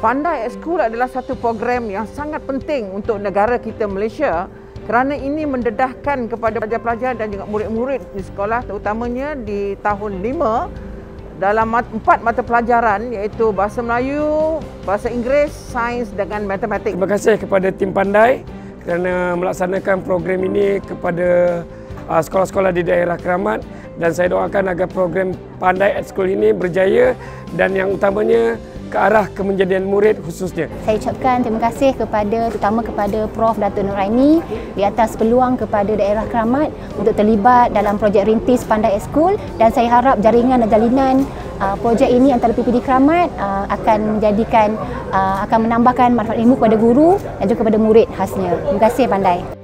Pandai at School adalah satu program yang sangat penting untuk negara kita Malaysia kerana ini mendedahkan kepada pelajar-pelajar dan juga murid-murid di sekolah terutamanya di tahun 5 dalam empat mata pelajaran iaitu Bahasa Melayu, Bahasa Inggeris, Sains dengan Matematik. Terima kasih kepada tim Pandai kerana melaksanakan program ini kepada uh, sekolah-sekolah di daerah Keramat dan saya doakan agar program Pandai at School ini berjaya dan yang utamanya ke arah kemenjadian murid khususnya. Saya ucapkan terima kasih kepada terutama kepada Prof Datuk Nuraini di atas peluang kepada daerah Keramat untuk terlibat dalam projek rintis Pandai School dan saya harap jaringan dan jalinan uh, projek ini antara PPD Keramat uh, akan menjadikan uh, akan menambahkan manfaat ilmu kepada guru dan juga kepada murid khasnya. Terima kasih Pandai.